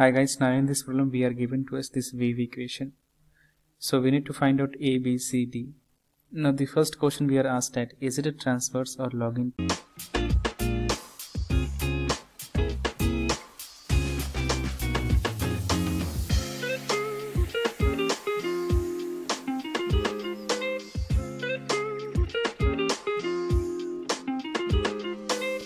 Hi guys, now in this problem we are given to us this wave equation. So we need to find out A, B, C, D. Now the first question we are asked at, is it a transverse or longitudinal?